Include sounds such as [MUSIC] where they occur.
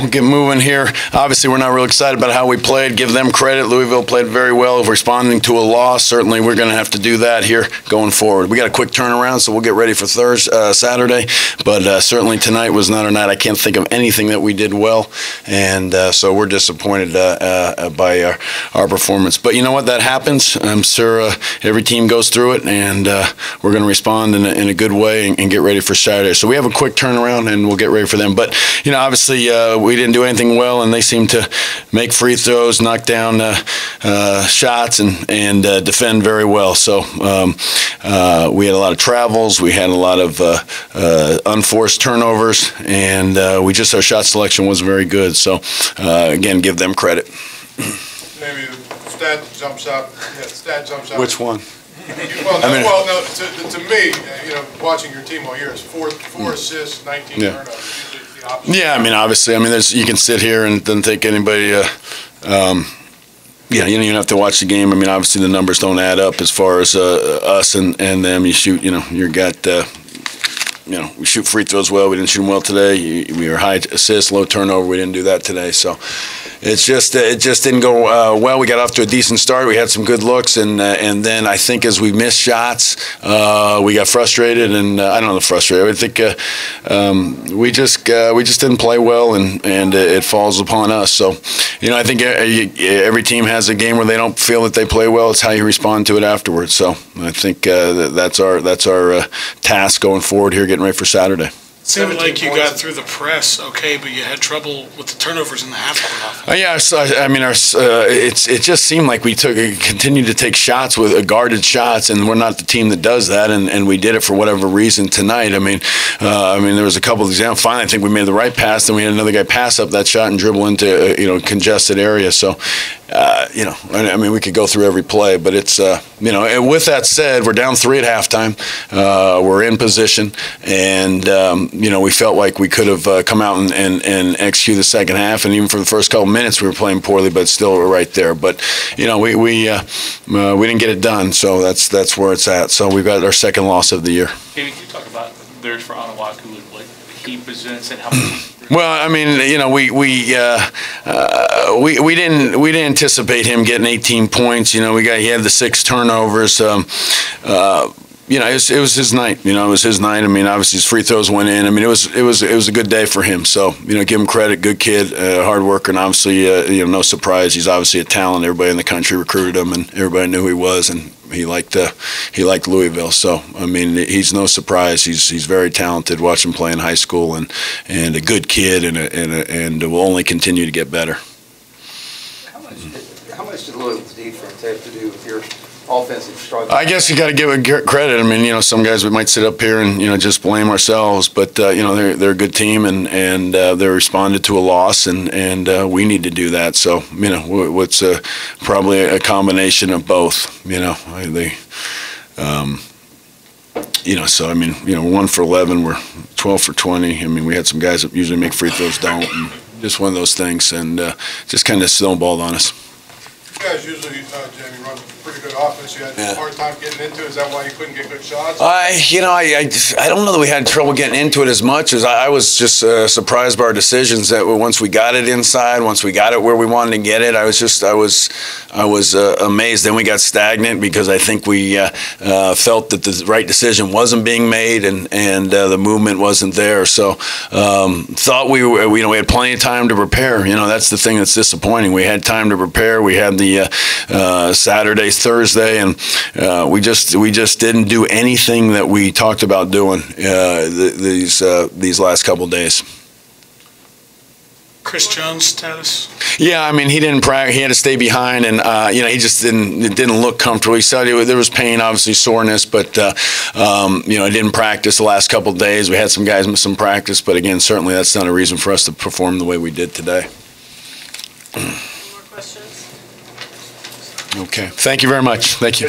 we'll get moving here. Obviously, we're not real excited about how we played. Give them credit. Louisville played very well responding to a loss. Certainly, we're going to have to do that here going forward. We got a quick turnaround, so we'll get ready for Thursday, uh, Saturday. But uh, certainly tonight was not a night. I can't think of anything that we did well, and uh, so we're disappointed uh, uh, by our, our performance. But you know what? That happens. I'm sure uh, every team goes through it, and we're going to respond in a, in a good way and, and get ready for Saturday. So we have a quick turnaround, and we'll get ready for them. But you know, obviously, uh, we didn't do anything well, and they seemed to make free throws, knock down uh, uh, shots, and and uh, defend very well. So um, uh, we had a lot of travels, we had a lot of uh, uh, unforced turnovers, and uh, we just our shot selection wasn't very good. So uh, again, give them credit. Maybe the stat jumps out, yeah, stat jumps out. Which one? Well, no, I mean- well, no, to, to me, uh, you know, watching your team all year, it's four, four assists, 19 Yeah. turnovers. Yeah, I mean, obviously, I mean, there's you can sit here and doesn't take anybody. Uh, um, yeah, you don't even have to watch the game. I mean, obviously, the numbers don't add up as far as uh, us and, and them. You shoot, you know, you got, uh, you know, we shoot free throws well. We didn't shoot them well today. We were high assists, low turnover. We didn't do that today. So it's just uh, it just didn't go uh, well. We got off to a decent start. We had some good looks, and uh, and then I think as we missed shots, uh, we got frustrated, and uh, I don't know frustrated. I think uh, um, we just we just didn't play well, and and it falls upon us. So, you know, I think every team has a game where they don't feel that they play well. It's how you respond to it afterwards. So I think that's our that's our task going forward here, getting ready for Saturday. Seemed like you got through the press, okay, but you had trouble with the turnovers in the half-court. Uh, yeah, so, I I mean, our, uh, it's it just seemed like we took continued to take shots with uh, guarded shots, and we're not the team that does that, and, and we did it for whatever reason tonight. I mean, uh, I mean, there was a couple of examples. Finally, I think we made the right pass, then we had another guy pass up that shot and dribble into uh, you know congested area. So, uh, you know, I mean, we could go through every play, but it's uh, you know. And with that said, we're down three at halftime. Uh, we're in position, and um, you know, we felt like we could have uh, come out and, and, and execute the second half, and even for the first couple minutes, we were playing poorly, but still we're right there. But you know, we we uh, uh, we didn't get it done, so that's that's where it's at. So we've got our second loss of the year. Can you talk about theirs for Onuaku, he presents and how much. [CLEARS THROAT] Well, I mean, you know, we we uh, uh, we we didn't we didn't anticipate him getting 18 points. You know, we got he had the six turnovers. Um, uh, you know, it was, it was his night. You know, it was his night. I mean, obviously his free throws went in. I mean, it was it was it was a good day for him. So you know, give him credit. Good kid, uh, hard worker, and obviously, uh, you know, no surprise. He's obviously a talent. Everybody in the country recruited him, and everybody knew who he was, and he liked he liked Louisville. So I mean, he's no surprise. He's he's very talented. Watch him play in high school, and and a good kid, and a, and a, and will only continue to get better. How much, did Louisville's defense have to do with your offensive struggle? I guess you got to give it credit. I mean, you know, some guys we might sit up here and you know just blame ourselves, but uh, you know they're they're a good team and and uh, they responded to a loss and and uh, we need to do that. So you know, wh- what's uh, probably a combination of both. You know, they. Um, you know, so I mean, you know, one for eleven, we're twelve for twenty. I mean, we had some guys that usually make free throws don't, just one of those things, and uh, just kind of snowballed on us. Guys usually, uh, Jamie, run pretty good offense. You had Yeah. a hard time getting into it. Is that why you couldn't get good shots? I, you know, I, I, I don't know that we had trouble getting into it as much as I, I was just uh, surprised by our decisions that once we got it inside, once we got it where we wanted to get it, I was just, I was, I was uh, amazed. Then we got stagnant because I think we uh, uh, felt that the right decision wasn't being made and and uh, the movement wasn't there. So um, thought we were, you know, we had plenty of time to prepare. You know, that's the thing that's disappointing. We had time to prepare. We had the uh, uh, Saturday, Thursday, and uh, we just we just didn't do anything that we talked about doing uh, th- these uh, these last couple days. Chris Jones status? Yeah, I mean, he didn't practice. He had to stay behind, and uh, you know, he just didn't it didn't look comfortable. He said was- there was pain, obviously soreness, but uh, um, you know, he didn't practice the last couple days. We had some guys miss some practice, but again, certainly that's not a reason for us to perform the way we did today. Okay, thank you very much. Thank you.